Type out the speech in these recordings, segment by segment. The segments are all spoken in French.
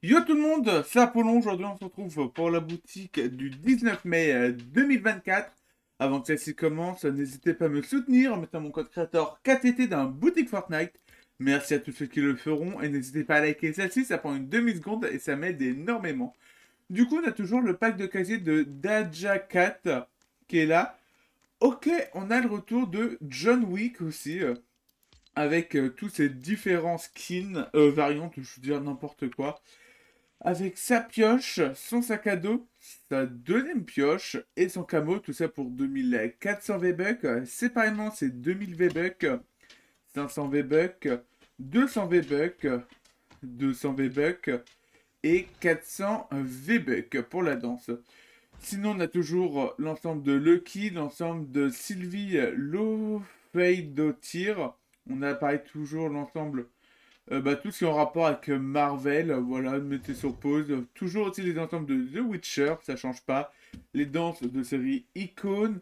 Yo tout le monde, c'est Apollon, aujourd'hui on se retrouve pour la boutique du 19 mai 2024. Avant que celle-ci commence, n'hésitez pas à me soutenir en mettant mon code créateur KTT dans boutique Fortnite. Merci à tous ceux qui le feront et n'hésitez pas à liker celle-ci, ça prend une demi-seconde et ça m'aide énormément. Du coup, on a toujours le pack de casier de Daja Cat qui est là. Ok, on a le retour de John Wick aussi, euh, avec euh, tous ces différents skins, euh, variantes, je veux dire n'importe quoi avec sa pioche, son sac à dos, sa deuxième pioche et son camo, tout ça pour 2400 V-Bucks. Séparément, c'est 2000 V-Bucks, 500 V-Bucks, 200 V-Bucks, 200 V-Bucks et 400 V-Bucks pour la danse. Sinon, on a toujours l'ensemble de Lucky, l'ensemble de Sylvie Lofeidotir. On a pareil toujours l'ensemble euh, bah, tout ce qui est en rapport avec Marvel, voilà, mettez sur pause. Toujours aussi les ensembles de The Witcher, ça change pas. Les danses de série Icon.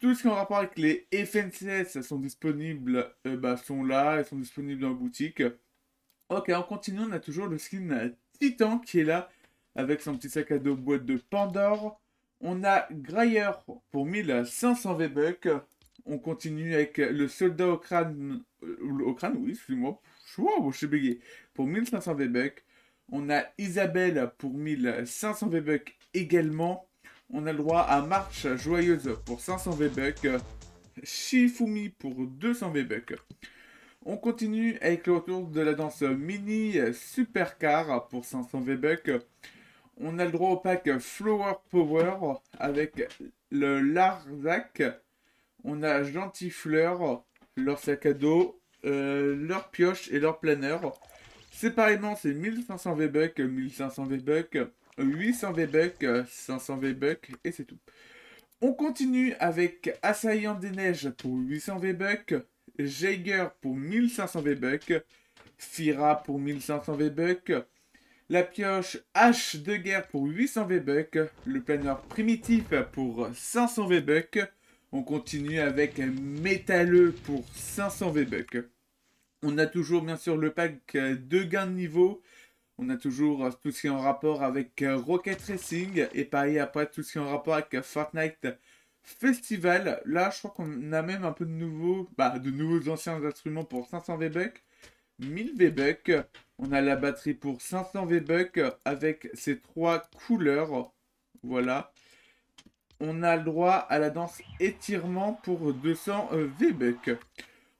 Tout ce qui est en rapport avec les FNCS sont disponibles, euh, bah, sont là, elles sont disponibles dans la boutique. Ok, en continuant, on a toujours le skin Titan qui est là, avec son petit sac à dos boîte de Pandore. On a Grayer pour 1500 V-Bucks. On continue avec le soldat au crâne, euh, au crâne, oui, excusez-moi, Wow, je suis bégué. Pour 1500 V-Bucks. On a Isabelle pour 1500 V-Bucks également. On a le droit à Marche Joyeuse pour 500 V-Bucks. Shifumi pour 200 V-Bucks. On continue avec le retour de la danse mini Supercar pour 500 V-Bucks. On a le droit au pack Flower Power avec le Larzac. On a Gentilfleur, leur sac à dos, euh, leur pioche et leur planeur. Séparément, c'est 1500 V-Bucks, 1500 V-Bucks, 800 V-Bucks, 500 V-Bucks, et c'est tout. On continue avec Assaillant des Neiges pour 800 V-Bucks, Jaeger pour 1500 V-Bucks, Fira pour 1500 V-Bucks, la pioche H de guerre pour 800 V-Bucks, le planeur primitif pour 500 V-Bucks, on continue avec Métalleux pour 500 V-Bucks. On a toujours bien sûr le pack de gains de niveau. On a toujours tout ce qui est en rapport avec Rocket Racing. Et pareil après tout ce qui est en rapport avec Fortnite Festival. Là je crois qu'on a même un peu de nouveaux, bah, de nouveaux anciens instruments pour 500 V-Bucks. 1000 V-Bucks. On a la batterie pour 500 V-Bucks avec ces trois couleurs. Voilà on a le droit à la danse étirement pour 200 euh, V-Bucks.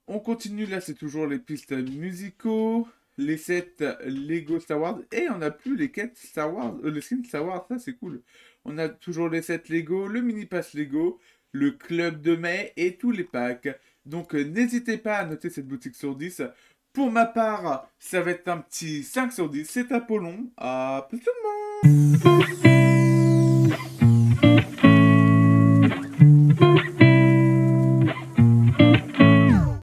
On continue, là c'est toujours les pistes musicaux, les sets Lego Star Wars, et on n'a plus les quêtes Star Wars, euh, le skin Star Wars, ça c'est cool. On a toujours les sets Lego, le mini pass Lego, le club de mai et tous les packs. Donc euh, n'hésitez pas à noter cette boutique sur 10. Pour ma part, ça va être un petit 5 sur 10. C'est Apollon. À plus tout le monde